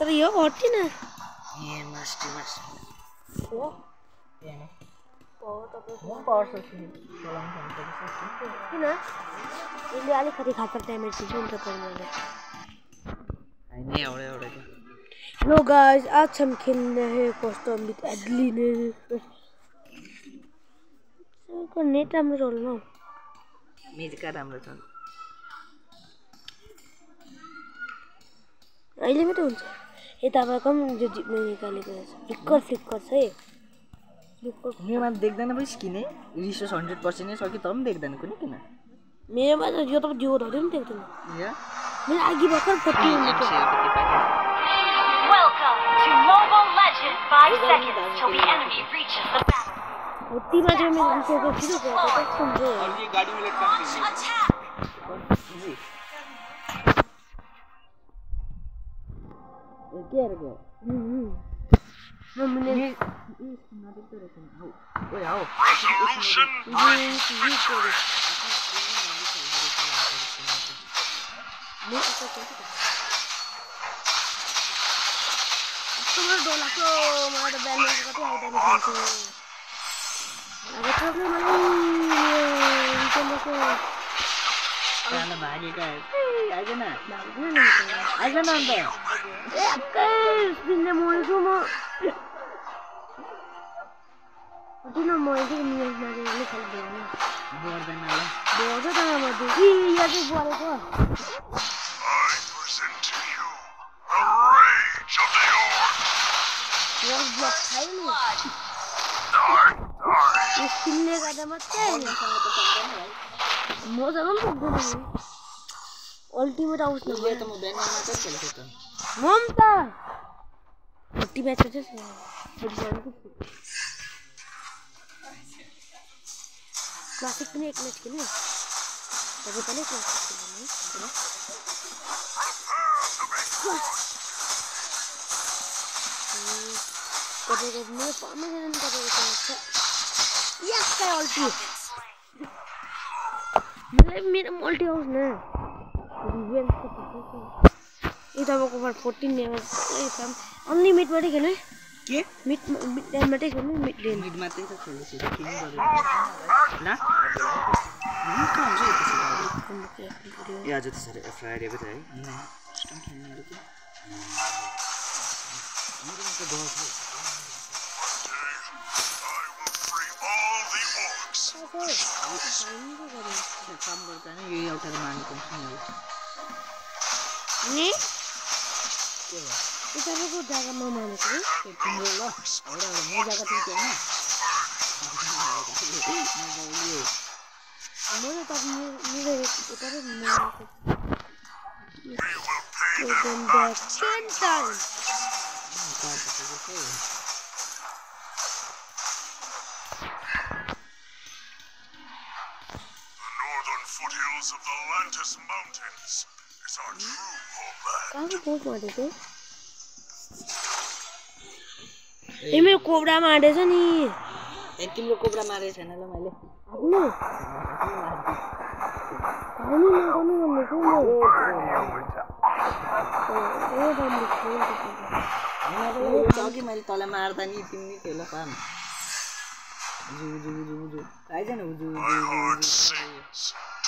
Tapi yo hoti na. Ye mas, ye mas. Oh, ye na. Power tapi kung power sa sini, dalam sampai sa sini. Ye na. Ini ali kari khatar damage sih उनका करने वाले. नहीं औरे औरे. Hello guys आज हम खेल रहे हैं कॉस्टम विद एडली ने को नेट राम्रो चल्नु मिजका राम्रो छन् अहिले मात्रै हुन्छ यता तपाईँको पनि जो जित्ने निकालेको रहेछ। फ्लिक्कर फ्लिक्कर छ है मेरोमा देख्दैन पो स्किनै रिसोर्स हन्ड्रेड पर्सेन्ट नै सक्यो तर पनि देख्दैन कुनै किन? मेरोमा त यो त जियोहरू पनि देख्दैन। मेरो अघि भर्खर forty! Quero. Uhum. Vamos nele. Isso, não tem que ter aqui. Olha, olha. Resolution 3. Muito importante. তোমার দোলা তো আমার ব্যালেন্স কত হাই দাম কিন্তু আবার তো মানে भाग्दैन नि त। आइज न अन्त ए एकै स्पिनले मरेछु म किन मरेछु नियस मारेर अलिक खालि भएन बढ्दैन भन्छ त मध्ये कि यहाँ चाहिँ बढेको खायो नि गर्दा मात्रै बहुत ज़्यादा लोग अल्टीमेट हाउस लग गया तो मैं बैन मारना कर चल देता ममता छुट्टी बैच से क्लासिक में एक मिनट के लिए तभी पहले क्लासिक के लिए कभी कभी मेरे पास में जन्म कभी कभी यस का अल्टी मलाई मेरो मल्टी आउँछ न यो तपाईँको फोर्टिन अनलिमिटबाटै खेल्नु है। के? मिड मिड टाइमबाटै खेल्नु मिड रेन मिड मात्रै त खेल्दैछु ए आज त सर फ्राइडे पो त है काम गर्दा नै यो एउटा मार्नु पर्छ नि अब नि के भयो यो तपाईँको जग्गामा मानेको तिम्रो ल टिप्यो होइन यो म त तपाईँ मेरो पो मानेको Atlantis Mountains. Is our true homeland. कहाँको पोस्ट मारेको ए मेरो कोब्रा मारेछ नि ए तिम्रो कोब्रा मारेको छैन ल मैले नगर्नु म अघि मैले तँलाई मार्दा नि तिमी उजु उजु उजु उजु आइज न उजु उजु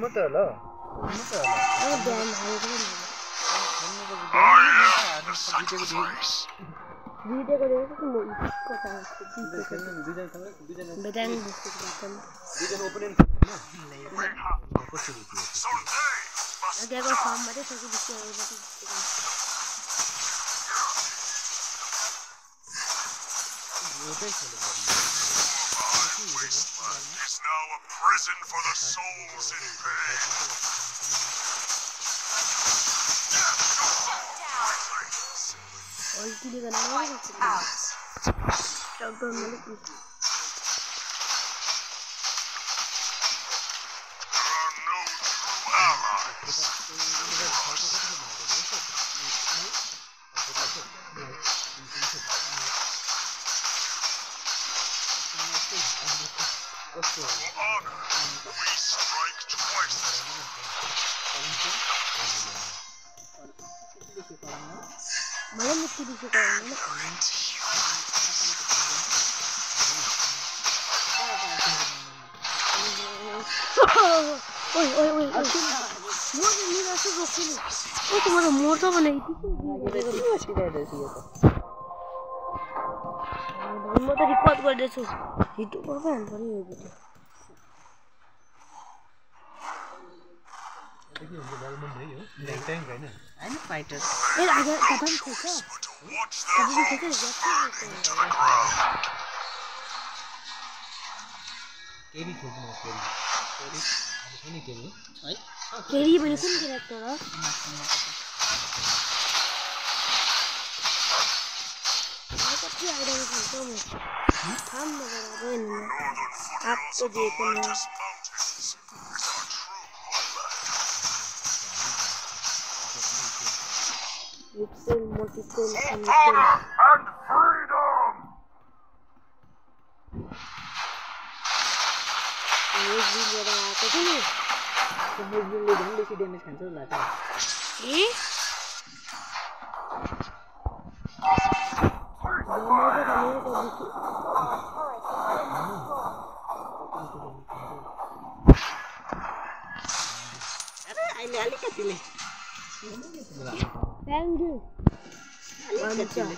മുന്നോട്ടാളോ മുന്നോട്ടാളോ দেখো ফার্ম মাঠে থেকে দিতে হবে ওটাই চলে যাবে now a prison for the souls in pain. Oh, you can do the noise. Out. Let's go. मलाई मुक्ति दिएको होइन ओइ ओइ ओइ म त निराश रोक्छु नि ओ त मलाई मर्छ भने यतिकै म त रिकर्ड गर्दैछु हिटोमा पो हाल्नु पर्यो यो भिडियो होइन फाइटर उनके बारे में नहीं हो नेक टाइम गए ना आई एम फाइटर ए अगर कदम फेंको कदम फेंको केरी ठोकना केरी केरी हम सुनी केरी भाई केरी बने कौन केरा तोड़ा हम मगर आप तो देखना। City Film. City Film. and freedom! मुझ भी ले रहा था तुम तो मुझ भी ले ढंग बेसी डैमेज खान्छ होला त ए अरे अहिले अलिकतिले thank you अलिकतिले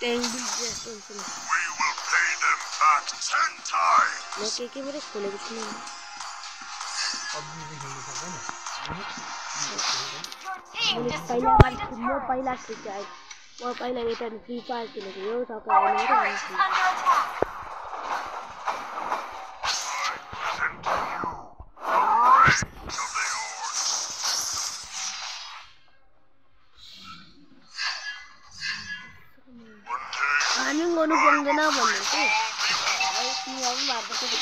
थ्याङ्क यू जस्तो हुन्छ नि We will pay them back ten times! म के के मात्रै खोलेको छुइनँ नि। Your team मैले पहिला destroyed a मान्छे- म turret. पहिला खेल्थेँ म पहिला एउटा फ्री फायर खेलेको यो तपाईँ Our turret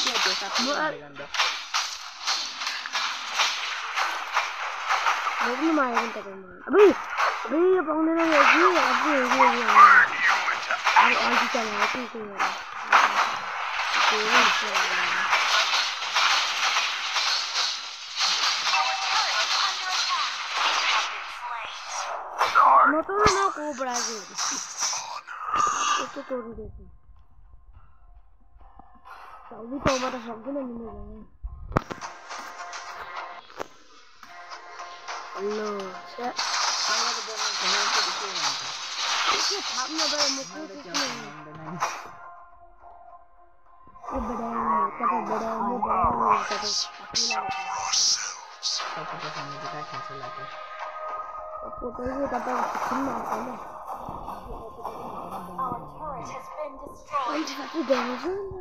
Iya tuh satu ganda. Jadi lumayan tapi mah. Abi, abi apa yang nanya lagi? Abi, abi, abi. Abi, abi jangan lagi sih. Abi, abi. Motor na ko Brazil. Ito ko rin dito. Tá, o Vitor mata jogando ali mesmo. Nossa. 이게 밤나봐야 못 끊겠네. 이브라임, 따가 브라임, 브라임, 따가 이브라임. 이거 다가 붙나 보네. Our turret has been destroyed.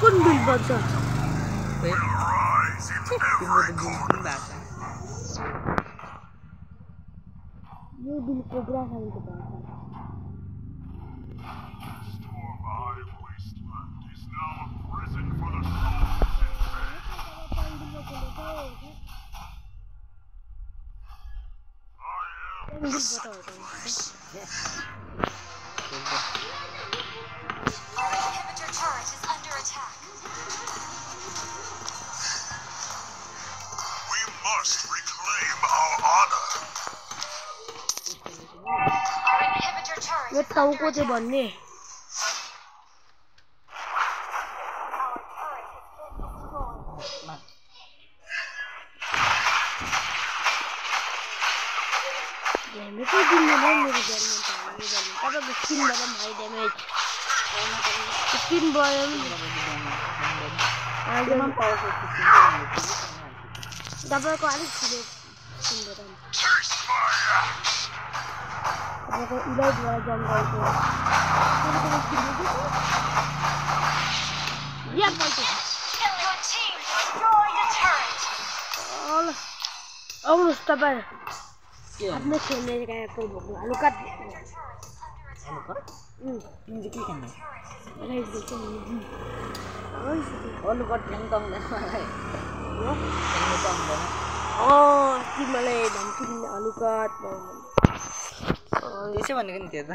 कुन bill बन्छ खोइ, rise in तिम्रो त bill पनि भएको छ यो bill cobra खालको भएको Stormeye Wasteland is must reclaim our honor. ये टाउको से बनने डैमेज तो दिन में मेरे डैमेज मेरे डैमेज अब अब स्किन बदम हाई डैमेज स्किन बॉय हम आगे हम पावर से स्किन पल्टो Your team destroyed a turret. ल आउनुहोस् तपाईँ आफ्नै खेल्ने गएको भोग्नु उम्, के खाने राइस दिएको नि। राइस दिएको। अरू कट खेल्नु त आउँदैन मलाई खेल्नु त आउँदैन अँ अस्ति मलाई धम्की दिने आलु काट त्यसै भनेको नि त्यो त